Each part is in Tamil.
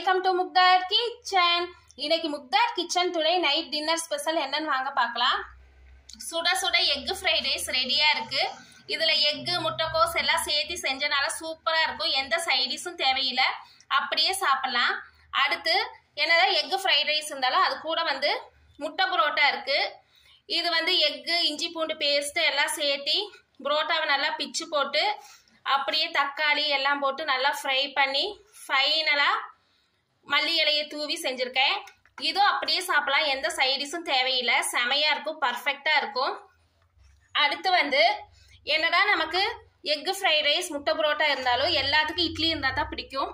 வெல்கம் டு முக்தார் கிச்சன் இன்னைக்கு Mukhtar kitchen today night dinner special என்னன்னு வாங்க பார்க்கலாம். சுட சுட எக்கு ஃப்ரைட் ரைஸ் ரெடியாக இருக்குது இதில் எக்கு முட்டைக்கோஸ் எல்லாம் சேர்த்து செஞ்சனால சூப்பராக இருக்கும். எந்த சைடிஷும் தேவையில்லை. அப்படியே சாப்பிட்லாம். அடுத்து என்னதான் எக்கு ஃப்ரைட் ரைஸ் இருந்தாலும் அது கூட வந்து முட்டை புரோட்டா இருக்குது இது வந்து எக்கு இஞ்சி பூண்டு பேஸ்ட்டு எல்லாம் சேர்த்தி புரோட்டாவை நல்லா பிச்சு போட்டு அப்படியே தக்காளி எல்லாம் போட்டு நல்லா ஃப்ரை பண்ணி ஃபைனலாக மல்லி இலையை தூவி செஞ்சுருக்கேன். இதுவும் அப்படியே சாப்பிடலாம். எந்த சைடிஷும் தேவையில்லை. செமையாக இருக்கும். பர்ஃபெக்டாக இருக்கும். அடுத்து வந்து என்னடா நமக்கு எக்கு ஃப்ரைட் ரைஸ் முட்டை புரோட்டா இருந்தாலும் எல்லாத்துக்கும் இட்லி இருந்தால் தான் பிடிக்கும்.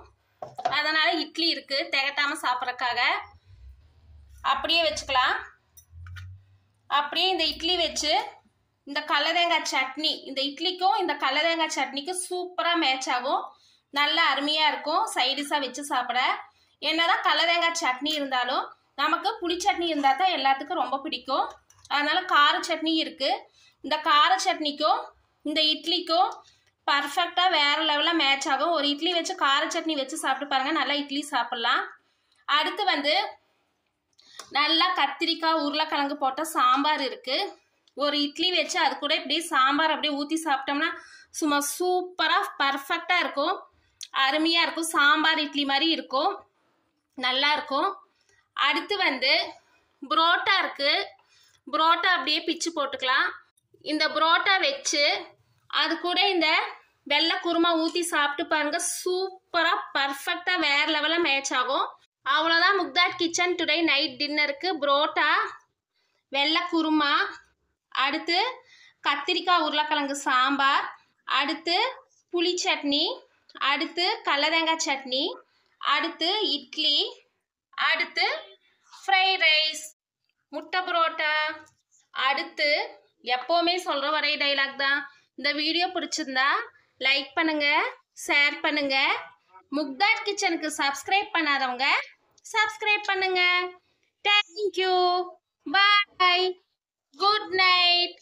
அதனால் இட்லி இருக்குது திகட்டாமல் சாப்பிட்றக்காக அப்படியே வச்சுக்கலாம். அப்படியே இந்த இட்லி வச்சு இந்த கடலதேங்காய் சட்னி இந்த இட்லிக்கும் இந்த கடலதேங்காய் சட்னிக்கும் சூப்பராக மேட்ச் ஆகும். நல்லா அருமையாக இருக்கும். சைடிஷாக வச்சு சாப்பிட. என்னதான் கடலதேங்காய் சட்னி இருந்தாலும் நமக்கு புளி சட்னி இருந்தால் தான் எல்லாத்துக்கும் ரொம்ப பிடிக்கும். அதனால் கார சட்னி இருக்குது இந்த கார சட்னிக்கும் இந்த இட்லிக்கும் பர்ஃபெக்டாக வேறு லெவலில் மேட்ச் ஆகும். ஒரு இட்லி வச்சு கார சட்னி வச்சு சாப்பிட்டு பாருங்கள் நல்லா இட்லி சாப்பிட்லாம். அடுத்து வந்து நல்லா கத்திரிக்காய் உருளைக்கிழங்கு போட்ட சாம்பார் இருக்குது ஒரு இட்லி வச்சு அது கூட இப்படி சாம்பார் அப்படியே ஊற்றி சாப்பிட்டோம்னா சும்மா சூப்பராக பர்ஃபெக்டாக இருக்கும். அருமையாக இருக்கும். சாம்பார் இட்லி மாதிரி இருக்கும். நல்லா இருக்கும் அடுத்து வந்து புரோட்டா இருக்குது புரோட்டா அப்படியே பிச்சு போட்டுக்கலாம். இந்த புரோட்டா வச்சு அது கூட இந்த வெள்ளை குருமா ஊற்றி சாப்பிட்டு பாருங்க. சூப்பராக பர்ஃபெக்டாக வேறு லெவலில் மேட்ச் ஆகும். அவ்வளோதான் முக்தாட் கிச்சன் டுடே நைட் டின்னருக்கு. புரோட்டா வெள்ளை குருமா அடுத்து கத்திரிக்காய் உருளைக்கிழங்கு சாம்பார் அடுத்து புளி சட்னி அடுத்து கடலதேங்காய் சட்னி அடுத்து இட்லி அடுத்து ஃப்ரைட் ரைஸ் முட்டை புரோட்டா. அடுத்து எப்போவுமே சொல்கிற ஒரே டைலாக் தான். இந்த வீடியோ பிடிச்சிருந்தா லைக் பண்ணுங்கள் ஷேர் பண்ணுங்கள் முக்தாட் கிச்சனுக்கு சப்ஸ்கிரைப் பண்ணாதவங்க சப்ஸ்கிரைப் பண்ணுங்கள் தேங்க்யூ பாய் குட் நைட்